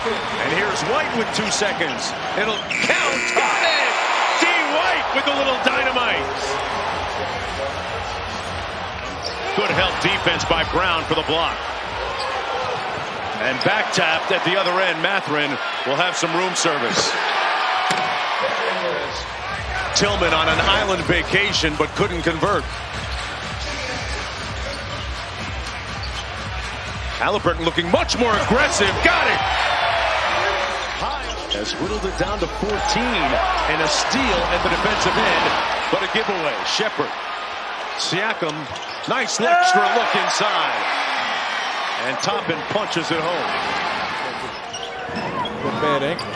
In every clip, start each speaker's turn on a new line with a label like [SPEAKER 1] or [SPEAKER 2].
[SPEAKER 1] And here's White with two seconds. It'll count. And D. White with a little dynamite. Good help defense by Brown for the block. And back tapped at the other end. Mathurin will have some room service. Tillman on an island vacation but couldn't convert. Halliburton looking much more aggressive. Got it. Has whittled it down to 14 and a steal at the defensive end, but a giveaway. Sheppard. Siakam. Nice extra look inside. And Toppin punches it home.
[SPEAKER 2] Good bad ankle.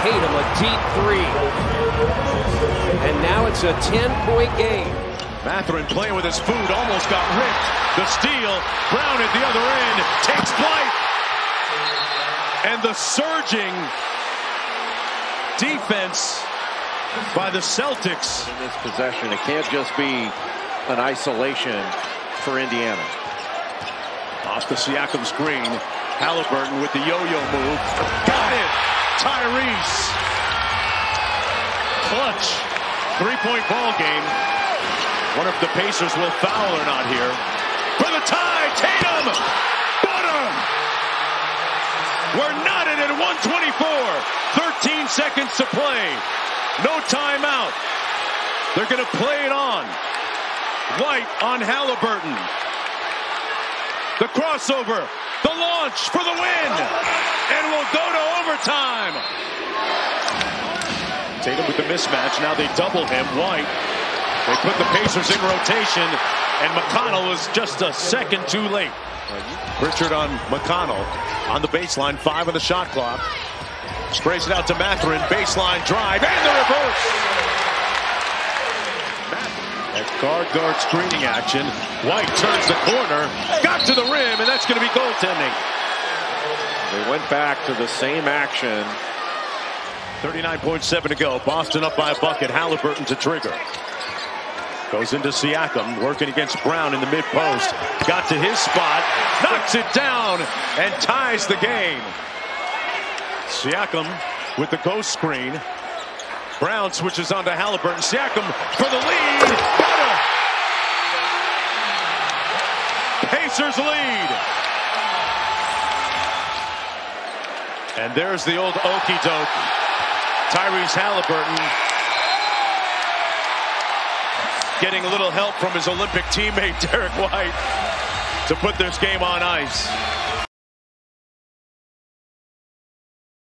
[SPEAKER 3] Tatum a deep three. And now it's a 10-point game.
[SPEAKER 1] Mathurin playing with his food, almost got ripped. The steal, Brown at the other end, takes flight. And the surging defense by the Celtics.
[SPEAKER 4] In this possession, it can't just be an isolation for Indiana.
[SPEAKER 1] Off the Siakam screen, Halliburton with the yo-yo move. Got it! Tyrese. Clutch. Three-point ball game. One of the Pacers will foul or not here. For the tie, Tatum! Butter! We're knotted at 124. 13 seconds to play. No timeout. They're going to play it on. White on Halliburton. The crossover. The launch for the win. And we'll go to overtime. Tatum with the mismatch. Now they double him. White they put the Pacers in rotation, and McConnell was just a second too late. Pritchard on McConnell on the baseline, five on the shot clock. Sprays it out to Mathurin, baseline drive, and the reverse. That guard guard screening action. White turns the corner, got to the rim, and that's going to be goaltending.
[SPEAKER 4] They went back to the same action.
[SPEAKER 1] 39.7 to go. Boston up by a bucket. Halliburton to trigger. Goes into Siakam, working against Brown in the mid post. Got to his spot, knocks it down, and ties the game. Siakam with the ghost screen. Brown switches on to Halliburton. Siakam for the lead. Pacers lead. And there's the old okey doke. Tyrese Halliburton getting a little help from his Olympic teammate Derrick White to put this game on ice.